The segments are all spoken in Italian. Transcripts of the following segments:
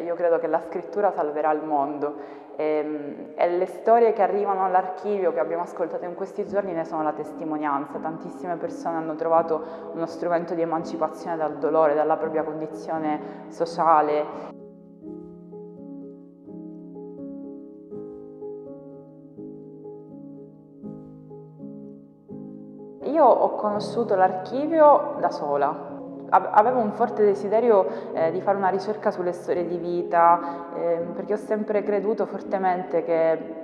Io credo che la scrittura salverà il mondo e, ehm, e, le storie che arrivano all'archivio che abbiamo ascoltato in questi giorni ne sono la testimonianza. Tantissime persone hanno trovato uno strumento di emancipazione dal dolore, dalla propria condizione sociale. Io ho conosciuto l'archivio da sola, avevo un forte desiderio eh, di fare una ricerca sulle storie di vita, eh, perché ho sempre creduto fortemente che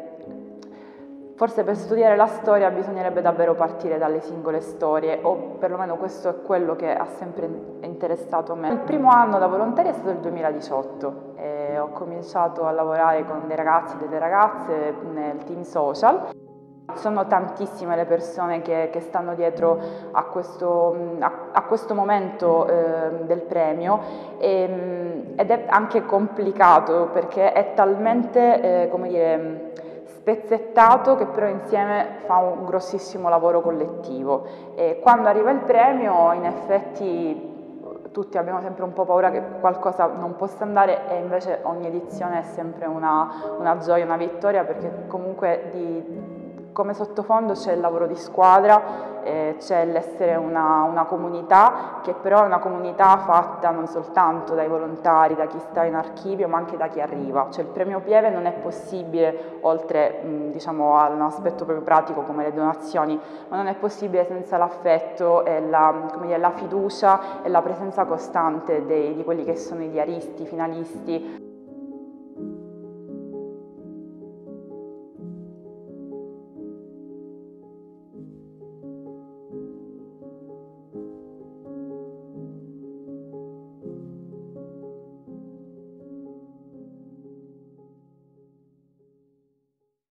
forse per studiare la storia bisognerebbe davvero partire dalle singole storie, o perlomeno questo è quello che ha sempre interessato me. Il primo anno da volontaria è stato il 2018 e ho cominciato a lavorare con dei ragazzi e delle ragazze nel team social. Sono tantissime le persone che, che stanno dietro a questo, a, a questo momento eh, del premio. E, ed è anche complicato perché è talmente, eh, come dire, spezzettato che però insieme fa un grossissimo lavoro collettivo. E quando arriva il premio in effetti tutti abbiamo sempre un po' paura che qualcosa non possa andare e invece ogni edizione è sempre una, una gioia, una vittoria perché comunque di, come sottofondo c'è il lavoro di squadra, eh, c'è l'essere una, una, comunità che però è una comunità fatta non soltanto dai volontari, da chi sta in archivio, ma anche da chi arriva. Cioè il premio Pieve non è possibile, oltre mh, diciamo, a un aspetto proprio pratico come le donazioni, ma non è possibile senza l'affetto e la, dire, la fiducia e la presenza costante dei, di quelli che sono i diaristi, i finalisti.